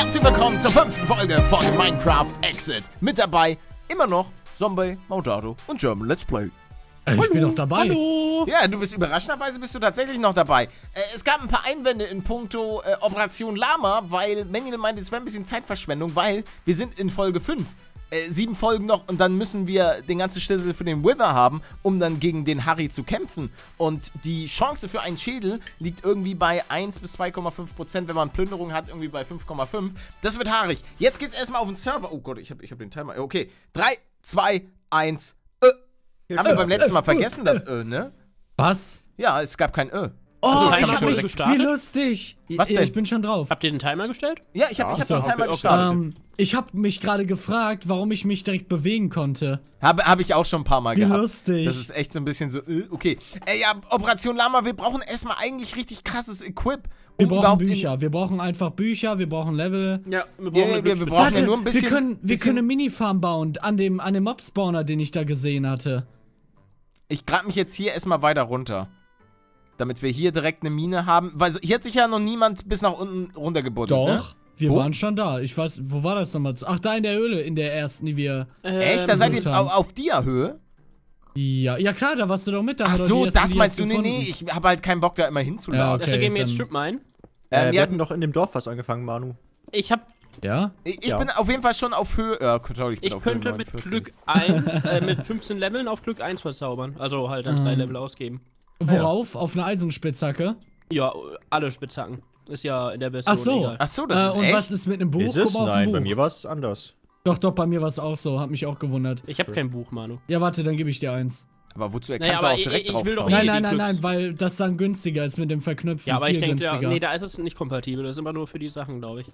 herzlich willkommen zur fünften Folge von Minecraft Exit. Mit dabei immer noch Zombie, Maudado und German Let's Play. Äh, Ich bin noch dabei. Hallo! Ja, du bist überraschenderweise bist du tatsächlich noch dabei. Äh, es gab ein paar Einwände in puncto äh, Operation Lama, weil Manuel meinte, es wäre ein bisschen Zeitverschwendung, weil wir sind in Folge 5. Äh, sieben Folgen noch und dann müssen wir den ganzen Schlüssel für den Wither haben, um dann gegen den Harry zu kämpfen. Und die Chance für einen Schädel liegt irgendwie bei 1 bis 2,5 Prozent, wenn man Plünderung hat, irgendwie bei 5,5. Das wird haarig. Jetzt geht's erstmal auf den Server. Oh Gott, ich habe ich hab den Timer. Okay, 3, 2, 1, Ö. Haben wir beim letzten Mal vergessen, das Ö, ne? Was? Ja, es gab kein Ö. Oh, Also, ich man hab schon mich, direkt wie lustig. Was Ja, denn? Ich bin schon drauf. Habt ihr den Timer gestellt? Ja, ich habe ich hab so, den Timer okay, okay. gestartet. Ich habe mich gerade gefragt, warum ich mich direkt bewegen konnte. Habe hab ich auch schon ein paar Mal Wie gehabt. lustig. Das ist echt so ein bisschen so, äh, okay. Äh, ja, Operation Lama, wir brauchen erstmal eigentlich richtig krasses Equip. Wir um brauchen Bücher. Wir brauchen einfach Bücher, wir brauchen Level. Ja, wir Ja, brauchen ja, eine wir- brauchen ja nur ein bisschen- wir können, wir bisschen- können eine Minifarm bauen an dem, an dem Mob-Spawner, den ich da gesehen hatte. Ich grab mich jetzt hier erstmal weiter runter. Damit wir hier direkt eine Mine haben. Weil hier hat sich ja noch niemand bis nach unten runtergebuddelt, Doch, ne? Wir Wo? waren schon da. Ich weiß, wo war das nochmal? Ach, da in der Höhle, in der ersten, die wir. Echt? Da seid ihr auf, auf Dia-Höhe? Ja, ja klar, da warst du doch mit. Da Ach so, das Dias meinst du? Nee, gefunden. nee, ich habe halt keinen Bock, da immer hinzuladen. Ja, Also Okay, gehen wir jetzt Strip ein. Ähm, äh, wir ja, hatten doch in dem Dorf was angefangen, Manu. Ich hab, Ja? ich ich Ja. bin auf jeden Fall schon auf Höhe. Ja, toll, ich bin ich auf könnte Höhe mit 49. Glück 1, äh, mit 15 Leveln auf Glück 1 verzaubern. Also halt dann drei Ähm. Level ausgeben. Worauf? Auf eine Eisenspitzhacke? Ja, alle Spitzhacken. Ist ja in der Version Ach so. egal. Ach so, das äh, ist und echt? was ist mit einem Buch? Ist es? Guck mal auf Nein, ein bei Buch. mir war es anders. Doch, doch, bei mir war es auch so. Hat mich auch gewundert. Ich habe kein Buch, Manu. Ja, warte, dann gebe ich dir eins. Aber wozu? Naja, Kannst du aber auch ich- direkt ich drauf will doch. Nein, nein, nein, nein, weil das dann günstiger ist mit dem Verknüpfen. Ja, aber ich denke, ja, nee, da ist es nicht kompatibel. Das ist immer nur für die Sachen, glaube ich.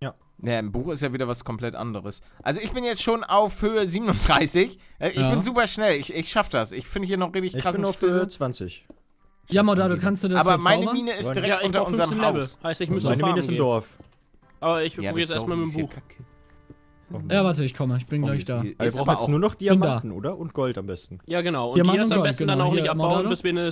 Ja, ein Buch ist ja wieder was komplett anderes. Also ich bin jetzt schon auf Höhe 37. Äh, Ich Ja. bin super schnell. Ich, ich schaff das. Ich finde hier noch richtig Ich krassen bin auf. Höhe 20. ja, Modado, kannst du das Aber meine? Mine ist direkt ja, unter brauche 15 unserem Level. Haus. Heißt, ich müsste Meine Mine ist im. Dorf. Aber ich probiere jetzt erstmal mit dem Buch. Ja, warte, ich komme. Ich bin gleich da. Also wir brauchen jetzt auch- nur noch. Diamanten, oder? Und Gold am besten. Ja, genau. Und Ja, die und am besten genau. dann auch Hier, nicht abbauen, Mordado. bis wir eine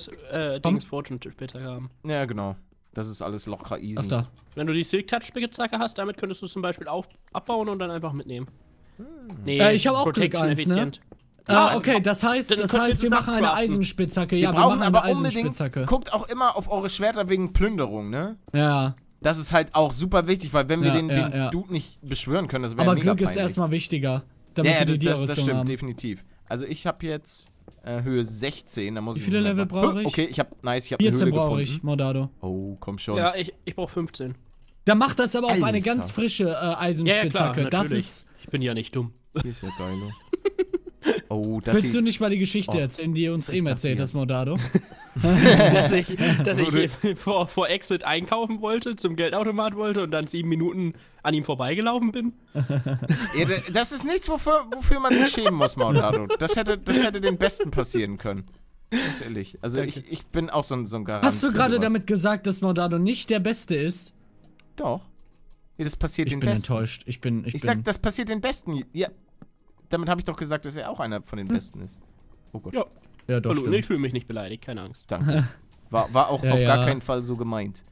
äh. Dings Fortune später haben. Ja, genau. Das ist alles locker easy. Ach da. Wenn du die Silk Touch Spitzhacke hast, damit könntest du zum Beispiel auch abbauen und dann einfach mitnehmen. Nee, Äh, ich hab auch Protection Glück eins, ne? Ah, okay, das heißt, das wir heißt, wir machen eine. Eisenspitzhacke. Wir Ja, wir brauchen machen eine aber unbedingt, Eisenspitzhacke. guckt auch immer auf eure Schwerter wegen Plünderung, ne? Ja, Das ist halt auch super wichtig, weil wenn wir Ja, den, ja, den ja. Dude nicht beschwören können, das wäre aber mega Glück ist peinlich. erstmal wichtiger, damit ja, ja, wir die das, das stimmt, haben. definitiv. Also ich habe jetzt äh, Höhe 16, da muss Wie ich viele noch Level brauche ich? Okay, ich habe nice, ich habe eine 14 Höhle brauche ich, Mordado. Oh, komm schon. Ja, ich, ich brauche 15. Dann macht das aber auf eine Alter. ganz frische äh, Ja, ja, klar, Eisenspitzhacke. das natürlich. ist. Ich bin ja nicht dumm. Hier ist ja geil. Oh, das Willst du nicht mal die Geschichte Oh. erzählen, die uns Ich eben erzählt hast, Mordado? dass ich, dass ich vor, vor Exit einkaufen wollte, zum Geldautomat wollte und dann sieben Minuten an ihm vorbeigelaufen bin. Ja, da- das ist nichts, wofür, wofür man sich schämen muss, Maudado. Das hätte, das hätte den Besten passieren können. Ganz ehrlich. Also ich, ich bin auch so ein, so ein Garant. Hast du gerade damit gesagt, dass Mordado nicht der Beste ist? Doch. Ja, das passiert Ich den bin Besten. enttäuscht. Ich bin. Ich, Ich bin, sag, das passiert den Besten. Ja. Damit habe ich doch gesagt, dass er auch einer von den Besten ist. Oh Gott. Ja. ja, doch, Hallo, ich fühle mich nicht beleidigt, keine Angst. Danke. War, war auch Ja, auf gar keinen Fall so gemeint.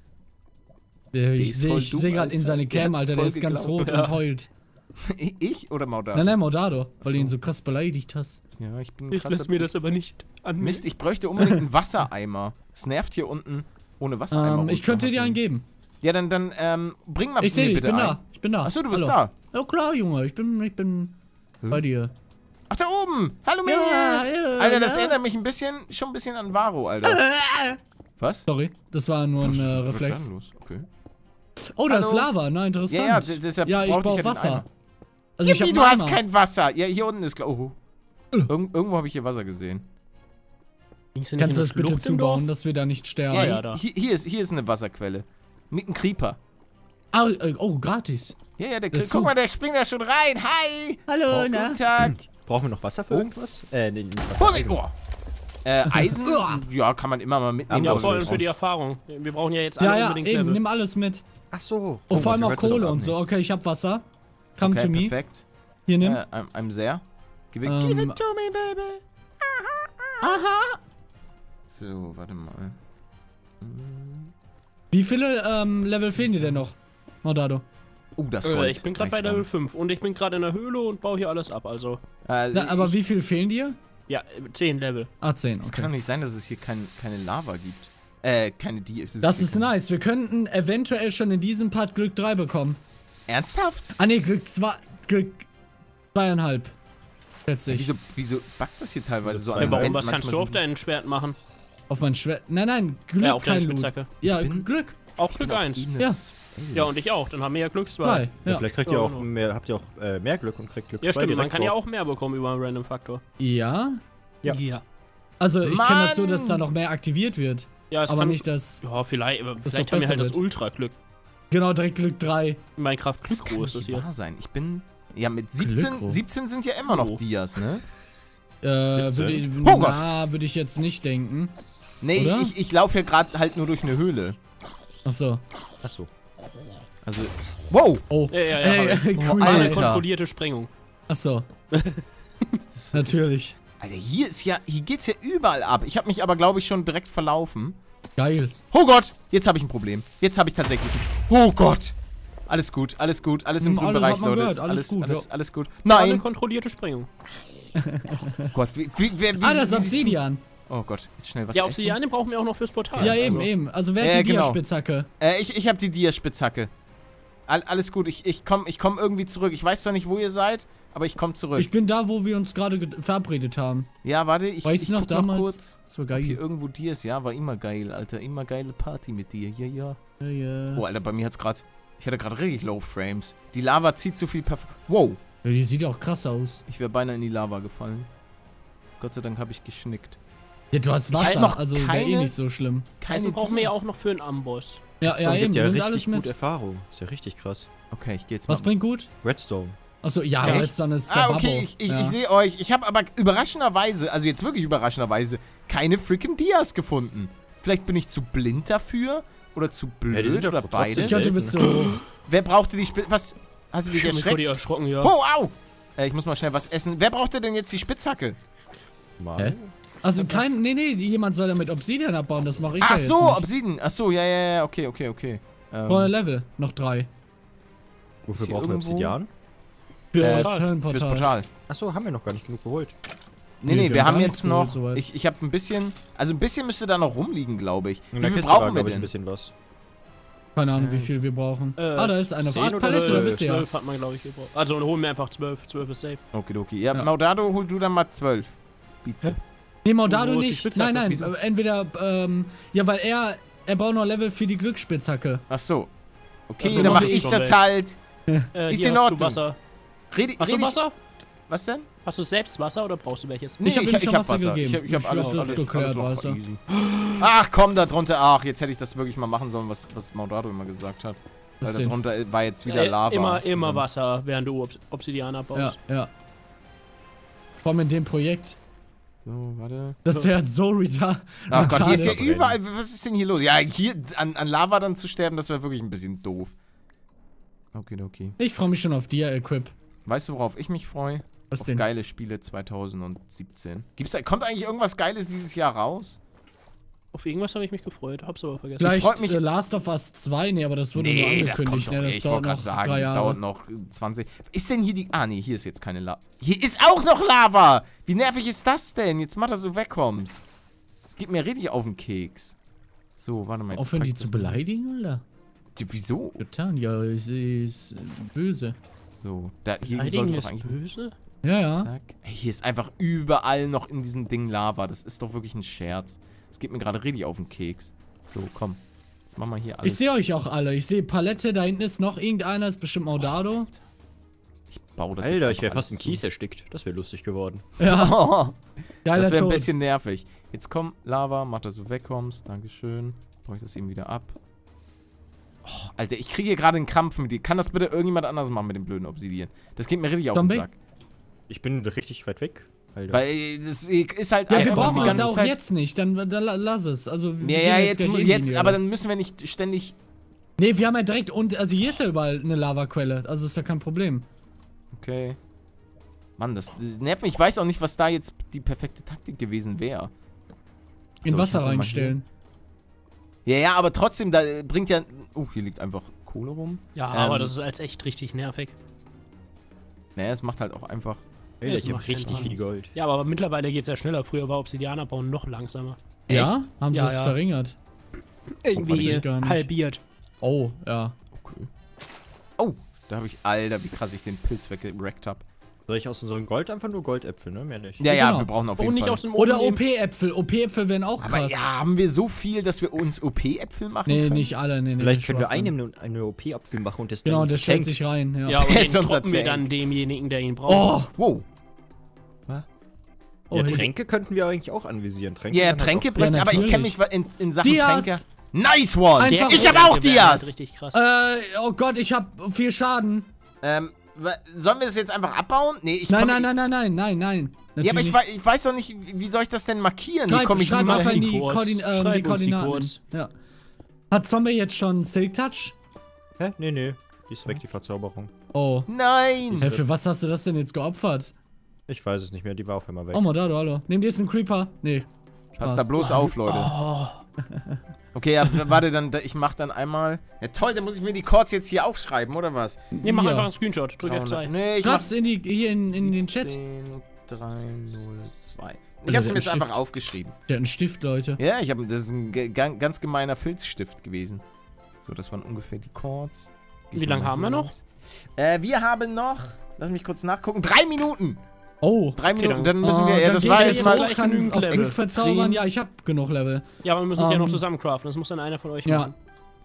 Der, ich sehe seh gerade in seine Cam, Alter. Der ist ganz geglaubt. rot Ja. und heult. Ich oder Maudado? Nein, nein, Mordado, weil so. du ihn so krass beleidigt hast. Ja, ich bin ein Ich lasse mir das aber nicht an. Mist, ich bräuchte unbedingt einen Wassereimer. Es nervt hier unten ohne Wassereimer. Ähm, ich könnte dir einen geben. Ja, dann, dann ähm, bring mal Ich sehe mir dich, ich bitte bin einen. da. Ich bin da. Achso, du bist Hallo. da. Ja klar, Junge, ich bin, ich bin bei dir. Ach, da oben. Hallo, Minion. ja, Alter, das ja. erinnert mich ein bisschen, schon ein bisschen an Varo, Alter. Was? Sorry, das war nur ein äh, ist Reflex. Okay. Oh, da ist Hallo? Lava, na interessant. Ja, ja, deshalb ja, ich brauche ich ja Wasser. Also ich Yippie, hab du hast kein Wasser. Ja, hier unten ist klar. Oh. Irgend, irgendwo habe ich hier Wasser gesehen. Kannst du Kannst du das bitte zubauen, dass wir da nicht sterben? Ja, Ja, ja, da. Hier, hier, ist, hier ist eine Wasserquelle. Mit einem Creeper. Ah, äh, oh, gratis. Ja, ja, der Dazu. Guck mal, der springt da schon rein. Hi. Hallo, Oh, guten Tag. Brauchen wir noch Wasser für irgendwas? Äh, nee, nicht Wasser. Vorsicht. Oh. Äh, Eisen, ja, kann man immer mal mitnehmen. Ja, vor allem für die Erfahrung. Wir brauchen ja jetzt alle Ja, ja, unbedingt eben, Level. nimm alles mit. Ach so. Oh, vor allem auch Kohle und so. Okay, ich hab Wasser. Come okay, to me. perfekt. Hier, nimm. Äh, I'm, I'm there. Give it, Ähm, give it to me, baby. Aha. So, warte mal. Wie viele ähm, Level fehlen dir denn noch, Mordado? Uh, das Äh, Gold. ich bin gerade Nice bei Level one. 5 und ich bin gerade in der Höhle und baue hier alles ab. Also, Äh, Na, aber wie viel fehlen dir? ja, 10 Level. Ah, 10, Es kann doch okay. nicht sein, dass es hier kein, keine Lava gibt. Äh, keine die. Das ist nice. Wir könnten eventuell schon in diesem Part Glück 3 bekommen. Ernsthaft? Ah, ne, Glück 2. Glück 2,5. Schätze ich. Wieso, wieso backt das hier teilweise so an Ja, warum? Was kannst du auf deinem Schwert machen? Auf mein Schwert. Nein, nein, Glück, Ja, auf deine kein Loot. Spitzhacke. Ja, Ich bin- Glück. Auch Glück auf 1. Ebene Ja. Zwei. Ja, und ich auch. Dann haben wir ja Glück 2. Drei. Ja. Ja. Vielleicht kriegt Ja, ihr auch genau. mehr, habt ihr auch äh, mehr Glück und kriegt Glück Ja, zwei stimmt. Man kann ja drauf. auch mehr bekommen über einen Random Faktor. Ja. Ja. ja. Also, ich kenne das so, dass da noch mehr aktiviert wird. Ja, es aber kann, nicht das. Ja, vielleicht, vielleicht haben wir halt besser das wird. Ultra-Glück. Genau, direkt Glück 3. Minecraft Das kann Glückgroß ist das hier. wahr sein. Ich bin. Ja, mit 17, Glückro. 17 sind ja immer noch Oh. Dias, ne? Äh, 17? würde ich, Oh Gott. na, würde ich jetzt nicht denken. Nee, Oder? ich, ich laufe hier gerade halt nur durch eine Höhle. Achso. Achso. Also. Wow! Oh. Ja, ja, ja. Ich. cool. War eine Alter. kontrollierte Sprengung. Achso, natürlich. Alter, hier ist ja. Hier geht's ja überall ab. Ich habe mich aber, glaube ich, schon direkt verlaufen. Geil. Oh Gott! Jetzt habe ich ein Problem. Jetzt habe ich tatsächlich. Oh Gott! Alles gut, alles gut, alles im Hm, grünen alles Bereich, Leute. Ist alles alles, gut, alles, ja. alles gut. War eine Nein! kontrollierte Sprengung. Oh Gott, wie, wie, wie, wie, Ah, das wie siehst du- Obsidian. Oh Gott, jetzt schnell was Ja, essen. Obsidian brauchen wir auch noch fürs Portal. Ja, also. eben, eben. Also, wer hat die genau. Dia-Spitzhacke? Äh, ich ich habe die Dia-Spitzhacke. All, alles gut, ich, ich komme ich komm irgendwie zurück. Ich weiß zwar nicht, wo ihr seid, aber ich komme zurück. Ich bin da, wo wir uns gerade ge- verabredet haben. ja, warte, ich, Weißt ich noch guck damals? kurz. Das war Ob hier geil. irgendwo Dias, ja, war immer geil, Alter. Immer geile Party mit dir. Ja, ja. Ja, ja. Oh, Alter, bei mir hat's gerade. Ich hatte gerade richtig Low Frames. Die Lava zieht zu viel Perf. Wow, Ja, die sieht auch krass aus. ich wäre beinahe in die Lava gefallen. Gott sei Dank habe ich geschnickt. Ja, du hast Ich Wasser, noch also wäre eh keine- nicht so schlimm. Keine Eisen brauchen wir ja auch noch für einen Amboss. Ja, ja, Redstone eben. gibt ja richtig alles gut mit. Erfahrung. Ist ja richtig krass. Okay, ich gehe jetzt Was mal. bringt gut? Redstone. Achso, ja, Echt? dann ist der Ah, okay, Babbo. ich, ich, ja. ich sehe euch. Ich habe aber überraschenderweise, also jetzt wirklich überraschenderweise, keine freaking Dias gefunden. Vielleicht bin ich zu blind dafür oder zu blöd doch oder beides. Ich glaube, du bist so hoch. Wer brauchte die Spitze? Was? Hast du dich Ich erschreckt? dir erschrocken, ja. Oh, au! Äh, ich muss mal schnell was essen. Wer brauchte denn jetzt die Spitzhacke? Mal. Hä? Also kein, nee, nee, jemand soll damit Obsidian abbauen, das mache ich ja Ach jetzt so, nicht. Obsidian. Ach so, ja, ja, ja, okay, okay, okay. Ähm, Vorher Level, noch drei. Wofür brauchen wir? Obsidian? Für äh, das fürs Höllenportal. Portal. Achso, haben wir noch gar nicht genug geholt. Nee, Nee, nee, wir wir, haben jetzt noch. soweit. Ich, ich habe ein bisschen. Also ein bisschen müsste da noch rumliegen, glaube ich. Wie viel brauchen wir ich, ein denn? bisschen was. Keine Ahnung, wie viel wir brauchen. Äh, ah, da ist eine 10 Ach, oder Palette, da 12, bist du ja. 12 hat man, glaube ich, gebraucht. Also, holen wir einfach 12. 12 ist safe. Okidoki. Ja, Ja. Maudado, hol du dann mal 12. Bitte. Nee, Maudado nicht. Nein, nein, Wieso? äh, entweder, ähm, ja, weil er, er braucht noch Level für die Glücksspitzhacke. Ach so. Okay, Also dann mache mache ich ich das halt. Äh, Ist hier in Ordnung. Wasser. Rede, Hast du ich- Wasser? Was denn? Hast du selbst Wasser oder brauchst du welches? Nee, Ich hab ihm schon hab Wasser gegeben. Ich hab, ich hab Ich alles, alles, geklärt, alles du. easy. Ach komm, da drunter. Ach, jetzt hätte ich das wirklich mal machen sollen, was, was Maudado immer gesagt hat. Weil denn? darunter war jetzt wieder Äh, Lava. Immer, immer Wasser, während du Obs Obsidian abbaust. Ja, ja. Komm in dem Projekt. So, warte. Das wäre so reta Ach Gott, hier ist ja überall. Was ist denn hier los? Ja, hier an, an Lava dann zu sterben, das wäre wirklich ein bisschen doof. Okay, okay. Ich freue mich schon auf Dia-Equip. Weißt du, worauf ich mich freue? Was Auf denn? geile Spiele 2017. Gibt's da, kommt eigentlich irgendwas Geiles dieses Jahr raus? Auf irgendwas habe ich mich gefreut, hab's aber vergessen. Vielleicht freut mich- äh, Last of Us 2, nee, aber das wurde nur angekündigt. doch. ne? Das ich dauert wollte gerade noch sagen, das dauert noch äh, 20. Ist denn hier die. Ah, nee, hier ist jetzt keine Lava. Hier ist auch noch Lava! Wie nervig ist das denn? Jetzt mach, dass du wegkommst. Das geht mir richtig auf den Keks. So, warte mal. jetzt Aufhören die zu das beleidigen, oder? Die- Wieso? Getan, ja, sie ist äh, böse. So, da, hier sollte doch ist eigentlich. böse? Ja, ja. Zack. Ey, hier ist einfach überall noch in diesem Ding Lava. Das ist doch wirklich ein Scherz. Das geht mir gerade richtig auf den Keks. So, komm. Jetzt machen wir hier alles. Ich sehe euch auch alle. Ich sehe Palette, da hinten ist noch irgendeiner, ist bestimmt Maudado. Ich baue das Alter, jetzt ich wäre fast in alles Kies erstickt. Das wäre lustig geworden. Ja, zu. das wäre ein bisschen nervig. Jetzt komm, Lava, mach, dass du wegkommst. Dankeschön. Brauche ich das eben wieder ab. Oh, Alter, ich kriege hier gerade einen Krampf mit dir. Kann das bitte irgendjemand anders machen mit dem blöden Obsidian? Das geht mir richtig auf den Zombie? Sack. Ich bin richtig weit weg. Alter. Weil das ist halt Ja, wir brauchen die es ja auch Zeit. jetzt nicht. Dann, dann la- lass es. Also, wir Ja, gehen ja, jetzt, muss jetzt, Höhle. aber dann müssen wir nicht ständig. Nee, wir haben ja direkt und also hier ist ja überall eine Lavaquelle. Also ist ja kein Problem. Okay. Mann, das, das nervt mich. Ich weiß auch nicht, was da jetzt die perfekte Taktik gewesen wäre. In So, ich Wasser reinstellen. Ja, ja, aber trotzdem, da äh, bringt ja. Oh, hier liegt einfach Kohle rum. Ja, Ähm, aber das ist als echt richtig nervig. Naja, es macht halt auch einfach. Ey, Ja, ich das hab macht richtig viel. Gold. Ja, aber mittlerweile geht es ja schneller. Früher war Obsidianerbau noch langsamer. Ja? Echt? Haben sie Ja, es ja. verringert? Irgendwie weiß ich gar nicht. halbiert. Oh, ja. Okay. Oh, da habe ich. Alter, wie krass ich den Pilz weggerackt habe. Soll ich aus unserem Gold einfach nur Goldäpfel, ne? Mehr nicht. Ja, ja, genau. wir brauchen auf Und jeden nicht Fall. aus dem Oder. OP-Äpfel. OP-Äpfel wären auch Aber krass. ja, haben wir so viel, dass wir uns OP-Äpfel machen Nee, können? nicht alle. Nee, nee, Vielleicht können wir einem eine OP-Apfel machen und das Genau, der stellt sich rein. Ja. Ja, und den droppen wir dann demjenigen, der ihn braucht. Oh, Wow. Oh Ja. Tränke könnten wir eigentlich auch anvisieren. Tränke Ja, werden halt Tränke auch- bringen, Ja, aber ich kenne natürlich. mich in, in Sachen Dias! Tränke. Nice one! Einfach- ich habe Tränke auch Dias! Halt richtig krass. Äh, oh Gott, ich hab viel Schaden. Ähm, sollen wir das jetzt einfach abbauen? Nee, ich Nein, nein, nein, nein, nein, nein, nein. Ja, aber ich, wei- ich weiß doch nicht, wie soll ich das denn markieren? Wie Schreib, komme ich schreib mal einfach in die. Koordin Schreib die Koordinaten. Ja. Hat Zombie jetzt schon Silk Touch? Hä? Nee, nee. Die ist weg, die Verzauberung. Oh. Nein! Hey, für was hast du das denn jetzt geopfert? Ich weiß es nicht mehr, die war auf einmal weg. Oh, Modado, hallo. Nimm dir jetzt einen Creeper. Nee. Pass da bloß auf, Leute. Oh, Okay, ja, warte, dann, ich mach dann einmal. Ja, toll, dann muss ich mir die Chords jetzt hier aufschreiben, oder was? nee, mach einfach einen Screenshot. Drück F2. Nee, ich Schreib's in, die, hier in, in den Chat. 302. Ich Alter, hab's mir jetzt einfach Stift. aufgeschrieben. Der hat einen Stift, Leute. Ja, ich habe das ist ein ganz gemeiner Filzstift gewesen. So, das waren ungefähr die Chords. Wie lange haben wir noch? Äh, wir haben noch. Lass mich kurz nachgucken. Drei Minuten! Oh. Drei Minuten, dann- dann müssen Oh, wir. Ja, dann das war ich jetzt jetzt mal. auf Level. X verzaubern. Ja, ich hab genug Level. Ja, aber wir müssen es ja noch Ähm, zusammen craften. Das muss dann einer von euch Ja. machen.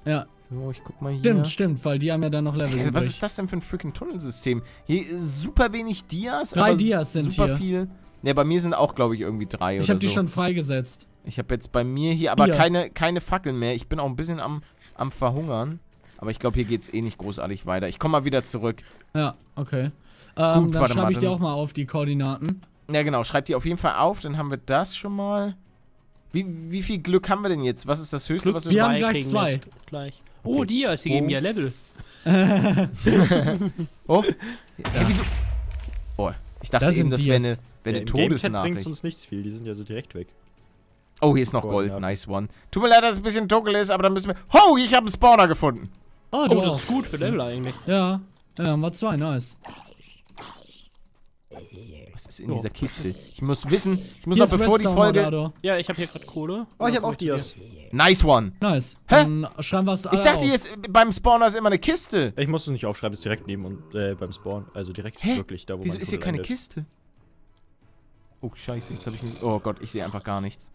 Ja, So, ich guck mal hier. stimmt, stimmt, weil die haben ja dann noch Level. Ey, was ist das denn für ein freaking Tunnelsystem? Hier ist super wenig Dias. Drei aber Dias sind super hier. viel. Ja, bei mir sind auch, glaube ich, irgendwie drei Ich oder hab die so. schon freigesetzt. Ich habe jetzt bei mir hier aber keine, keine Fackeln mehr. Ich bin auch ein bisschen am, am Verhungern. Aber ich glaube, hier geht's eh nicht großartig weiter. Ich komme mal wieder zurück. Ja, okay. Ähm, Gut, dann warte schreibe mal, ich dir auch mal auf die Koordinaten. Ja, genau. Schreibt die auf jeden Fall auf. Dann haben wir das schon mal. Wie, wie viel Glück haben wir denn jetzt? Was ist das Höchste, Glück was wir wir haben gleich kriegen zwei. Gleich. Oh, Okay. Dias, die Oh. geben ja Level. Oh. Hey, wieso? Oh, ich dachte Das eben, sind das wäre eine, wär eine Ja, im Gamepad bringt Todesnachricht. uns nichts viel, die sind ja so direkt weg. Oh, hier ist noch Gold. Nice one. Tut mir leid, dass es ein bisschen dunkel ist, aber dann müssen wir. Oh, ich habe einen Spawner gefunden. Oh, Oh, du das ist gut für Level eigentlich. Ja, ja, haben wir zwei, nice. Was ist in dieser Kiste? Ich muss wissen, ich muss Hier noch ist bevor die Redstone, Folge. Modado. Ja, ich habe hier gerade Kohle. Oh, ich habe auch. Dias. Nice one. Nice. Hä? Dann schreiben wir es Ich dachte, hier ist, beim Spawner ist immer eine Kiste. Ich muss es nicht aufschreiben, es ist direkt neben und äh, beim Spawn. Also direkt Hä? wirklich da, wo Wieso ist hier keine endet. Kiste? Oh, scheiße, jetzt habe ich nicht. Oh Gott, ich sehe einfach gar nichts.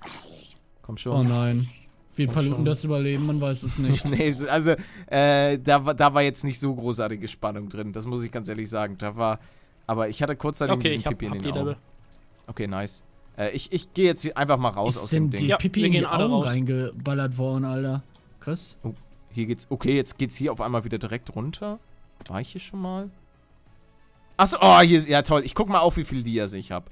Komm Oh schon. nein. Wie Komm Paluten das überleben, man weiß es nicht. nee, also, äh, da, war- da war jetzt nicht so großartige Spannung drin. Das muss ich ganz ehrlich sagen. Da war. Aber ich hatte kurzzeitig Okay, ein ich hab, Pipi hab in die den Augen. Okay, nice. Äh, ich ich gehe jetzt hier einfach mal raus aus ist dem denn Ding. die Ja, Pipi wir in die Augen raus. reingeballert worden, Alter? Krass. Hier geht's. Okay, jetzt geht's hier auf einmal wieder direkt runter. War ich hier schon mal? Achso, oh, hier ist. Ja, toll. Ich guck mal auf, wie viel Dias ich habe.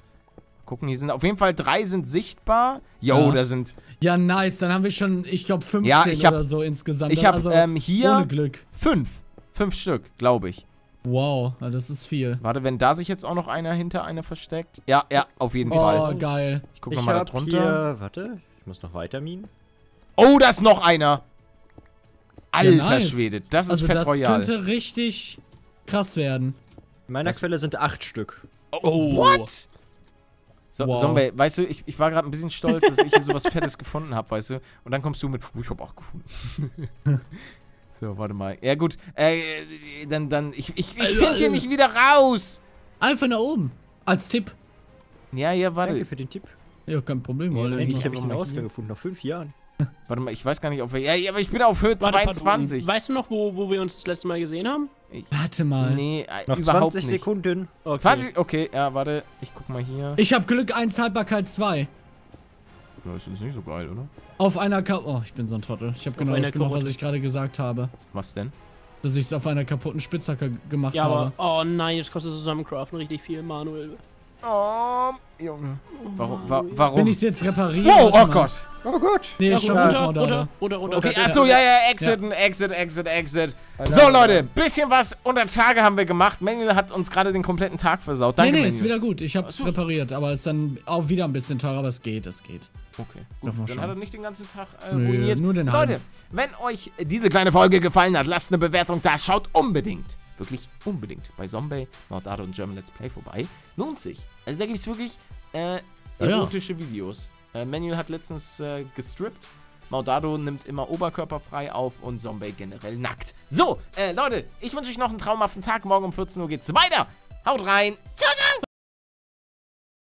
Gucken, hier sind auf jeden Fall drei sind sichtbar. Jo, Ja. da sind. Ja, nice. Dann haben wir schon, ich glaube, 15 Ja, ich hab- oder so insgesamt. Ich habe also ähm, ohne hier Glück. fünf. Fünf Stück, glaube ich. Wow, ja, das ist viel. Warte, wenn da sich jetzt auch noch einer hinter einer versteckt. Ja, ja, auf jeden Oh, Fall. geil. Ich guck Ich nochmal da drunter. hier, warte, ich muss noch weiter minen. Oh, da ist noch einer. Alter nice. Schwede, das ist Also Fett das Royal. könnte richtig krass werden. In meiner Das- Quelle sind acht Stück. Oh. What? So, Wow. Zombie, weißt du, ich, ich war gerade ein bisschen stolz, dass ich hier sowas Fettes gefunden habe, weißt du? Und dann kommst du mit, ich hab auch gefunden. so, warte mal. Ja gut, äh, dann, dann, ich, ich, ich Also, finde hier also- nicht wieder raus. Einfach nach oben. Als Tipp. Ja, ja, warte. Danke für den Tipp. Ja, kein Problem, Ja, Endlich ich habe ich den Ausgang hier. gefunden, nach fünf Jahren. Warte mal, ich weiß gar nicht, auf wer. Ja, ja, aber ich bin auf Höhe Warte, Patruten, 22. Weißt du noch, wo, wo wir uns das letzte Mal gesehen haben? Warte mal. Nee, äh, Noch überhaupt 20 nicht. Sekunden. Okay. 20, okay, ja, warte. Ich guck mal hier. Ich habe Glück 1, Haltbarkeit 2. Das ist nicht so geil, oder? Auf einer Ka Oh, ich bin so ein Trottel. Ich habe genau das gemacht, was ich gerade gesagt habe. Was denn? Dass ich es auf einer kaputten Spitzhacke gemacht Ja, habe. aber, oh nein, jetzt kostet Zusammencraften richtig viel, Manuel. Oh, Junge. Warum? Wa warum? Wenn ich es jetzt repariere. warte oh mal. Gott. Oh Gott. Nee, Ja, ist schon runter, gut, runter, Mordado. runter, runter. Okay, Ja. achso, ja, ja, exiten, exit, exit, exit. So, Leute, bisschen was unter Tage haben wir gemacht. Manuel hat uns gerade den kompletten Tag versaut. Nee, Danke, nee, ist Manuel. wieder gut. Ich hab's so. repariert, aber ist dann auch wieder ein bisschen teurer, aber es geht, es geht. Okay, gut. Dann schon. hat er nicht den ganzen Tag äh, Nö, ruiniert. nur den Leute, halben. wenn euch diese kleine Folge gefallen hat, lasst eine Bewertung da. Schaut unbedingt, wirklich unbedingt bei Zombie, Nordado und German Let's Play vorbei. Lohnt sich. Also da gibt es wirklich äh, ja. erotische Videos. Äh, Manuel hat letztens äh, gestrippt. Maudado nimmt immer oberkörperfrei auf und Zombie generell nackt. So, äh, Leute, ich wünsche euch noch einen traumhaften Tag. Morgen um 14 Uhr geht's weiter. Haut rein. Ciao.